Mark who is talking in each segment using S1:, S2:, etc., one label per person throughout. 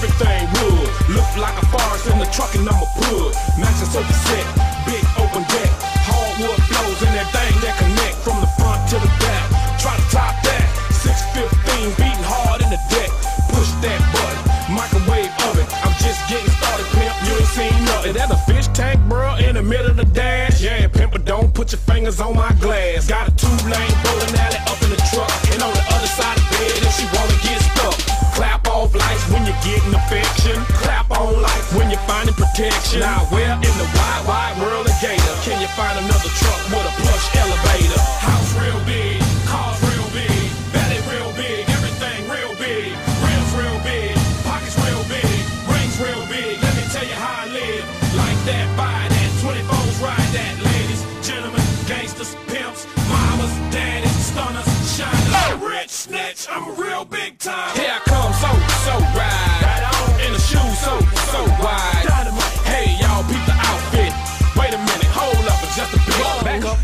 S1: everything wood. Look like a forest in the truck and I'ma put. Mansion sofa set, big open deck. Hardwood floors and that thing that connect from the front to the back. Try to top that. 615 beating hard in the deck. Push that button, microwave oven. I'm just getting started, pimp. You ain't seen nothing. That a fish tank, bro, in the middle of the dash. Yeah, pimp, but don't put your fingers on my glass. Got a two lane pulling out. Protection. Now, where in the wide, wide world of Gator can you find another truck with a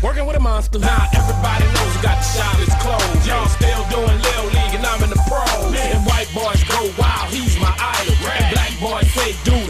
S1: working with a monster. Now everybody knows who got the shop is closed. Y'all still doing Lil League and I'm in the pros. And white boys go wild, he's my idol. And black boys say, dude,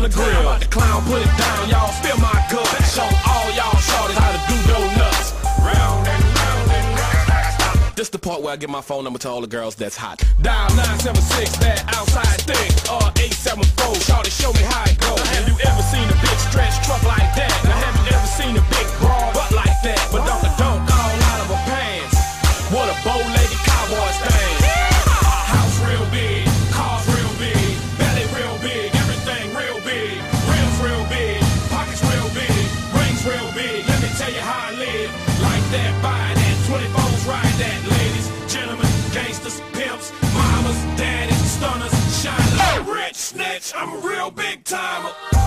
S1: stun the grill. The clown put it down, y'all feel my guts. Show all y'all shorties how to do donuts. Round and round and round. This the part where I give my phone number to all the girls that's hot. Dial 976, that outside thing, uh, or 874. Shorty, show me how it goes. Now, have you ever seen a big stretch truck like that? Now, have you ever seen a big broad butt like that? But don't don't I'm a real big timer.